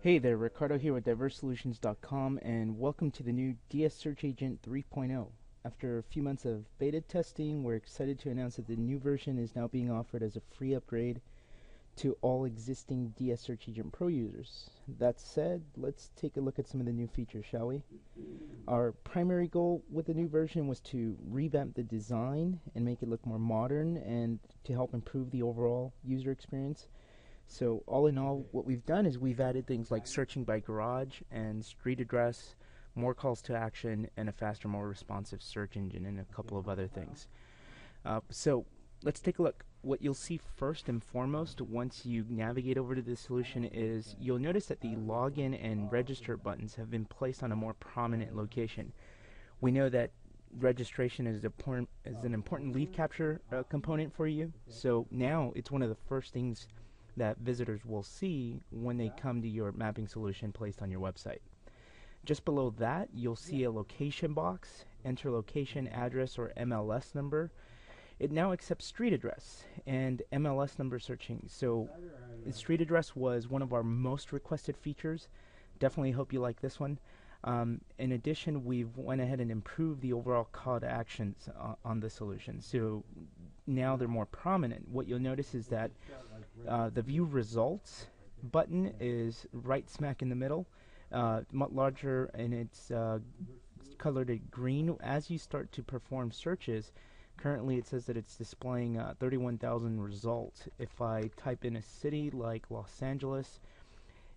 Hey there, Ricardo here with DiverseSolutions.com, and welcome to the new dsSearchAgent 3.0. After a few months of beta testing, we're excited to announce that the new version is now being offered as a free upgrade to all existing dsSearchAgent Pro users. That said, let's take a look at some of the new features, shall we? Our primary goal with the new version was to revamp the design and make it look more modern and to help improve the overall user experience. So all in all, what we've done is we've added things like searching by garage and street address, more calls to action, and a faster, more responsive search engine, and a couple of other things. Uh, so let's take a look. What you'll see first and foremost once you navigate over to this solution is you'll notice that the login and register buttons have been placed on a more prominent location. We know that registration is, important, is an important lead capture uh, component for you, so now it's one of the first things that visitors will see when they come to your mapping solution placed on your website. Just below that, you'll see a location box, enter location, address, or MLS number. It now accepts street address and MLS number searching. So, street address was one of our most requested features. Definitely hope you like this one. Um, in addition, we've went ahead and improved the overall call to actions uh, on the solution. So now they're more prominent. What you'll notice is that uh, the view results button is right smack in the middle, uh, much larger and it's uh, colored green. As you start to perform searches, currently it says that it's displaying uh, 31,000 results. If I type in a city like Los Angeles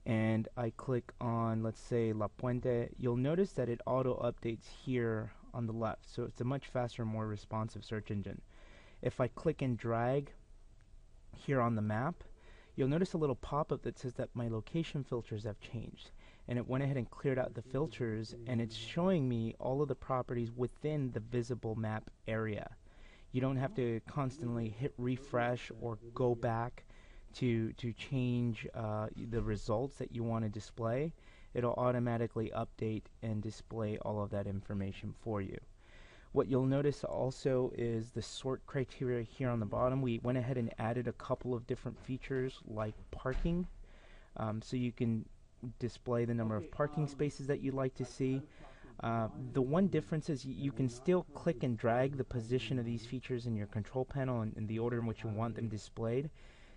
and I click on, let's say, La Puente, you'll notice that it auto updates here on the left. So it's a much faster, more responsive search engine. If I click and drag here on the map, you'll notice a little pop-up that says that my location filters have changed. And it went ahead and cleared out the filters, and it's showing me all of the properties within the visible map area. You don't have to constantly hit refresh or go back to to change uh, the results that you want to display. It'll automatically update and display all of that information for you. What you'll notice also is the sort criteria here on the bottom. We went ahead and added a couple of different features like parking. Um, so you can display the number of parking spaces that you'd like to see. Uh, the one difference is you can still click and drag the position of these features in your control panel in, in the order in which you want them displayed.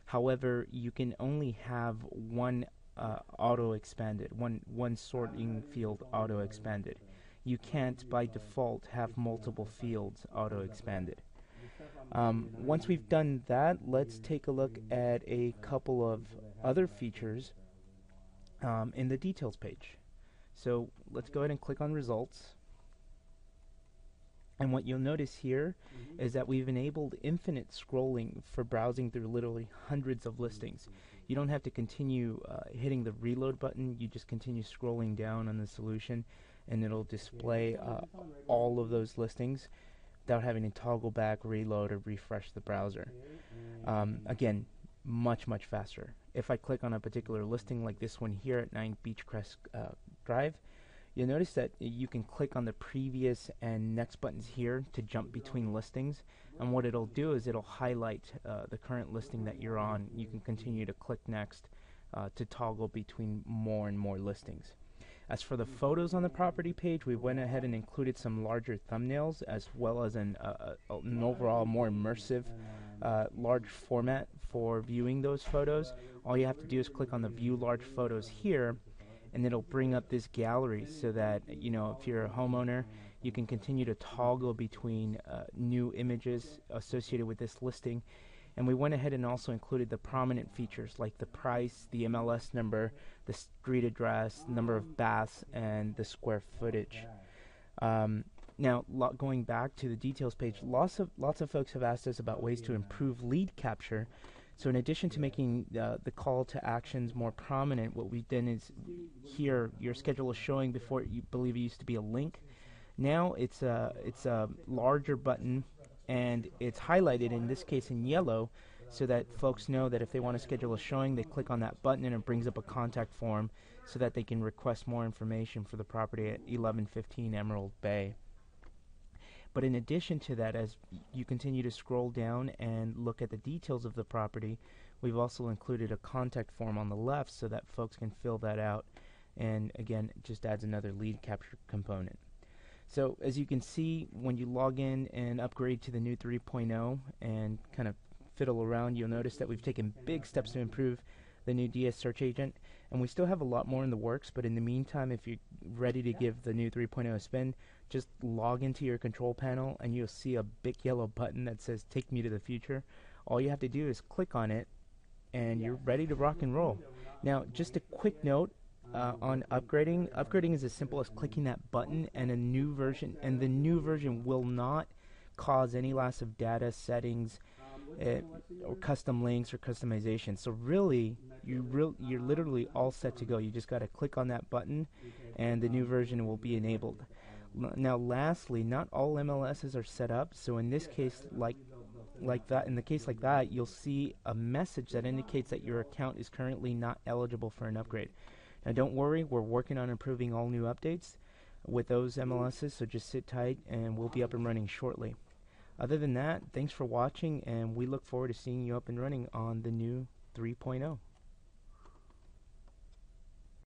However, you can only have one uh, auto expanded, one one sorting field auto expanded you can't by default have multiple fields auto expanded. Um, once we've done that, let's take a look at a couple of other features um, in the details page. So let's go ahead and click on results. And what you'll notice here is that we've enabled infinite scrolling for browsing through literally hundreds of listings. You don't have to continue uh, hitting the reload button, you just continue scrolling down on the solution and it'll display uh, all of those listings without having to toggle back, reload, or refresh the browser. Um, again, much, much faster. If I click on a particular listing like this one here at 9 Beechcrest uh, Drive, you'll notice that you can click on the previous and next buttons here to jump between listings. And what it'll do is it'll highlight uh, the current listing that you're on. You can continue to click next uh, to toggle between more and more listings. As for the photos on the property page, we went ahead and included some larger thumbnails as well as an, uh, uh, an overall more immersive uh, large format for viewing those photos. All you have to do is click on the view large photos here and it'll bring up this gallery so that you know if you're a homeowner you can continue to toggle between uh, new images associated with this listing and we went ahead and also included the prominent features like the price, the MLS number, the street address, number of baths, and the square footage. Um, now, going back to the details page, lots of lots of folks have asked us about ways to improve lead capture. So, in addition to making uh, the call to actions more prominent, what we've done is here your schedule is showing before you believe it used to be a link. Now it's a it's a larger button and it's highlighted in this case in yellow so that folks know that if they want to schedule a showing, they click on that button and it brings up a contact form so that they can request more information for the property at 1115 Emerald Bay. But in addition to that, as you continue to scroll down and look at the details of the property, We've also included a contact form on the left so that folks can fill that out and again it just adds another lead capture component. So as you can see when you log in and upgrade to the new 3.0 and kind of fiddle around you'll notice that we've taken big steps to improve the new dsSearchAgent and we still have a lot more in the works but in the meantime if you're ready to give the new 3.0 a spin just log into your control panel and you'll see a big yellow button that says take me to the future all you have to do is click on it and you're ready to rock and roll. Now, just a quick note uh, on upgrading. Upgrading is as simple as clicking that button and a new version, and the new version will not cause any loss of data settings uh, or custom links or customization. So really, you real you're literally all set to go. You just got to click on that button, and the new version will be enabled. L now, lastly, not all MLSs are set up. So in this case, like like that, in the case like that, you'll see a message that indicates that your account is currently not eligible for an upgrade. Now don't worry, we're working on improving all new updates with those MLSs, so just sit tight and we'll be up and running shortly. Other than that, thanks for watching and we look forward to seeing you up and running on the new 3.0.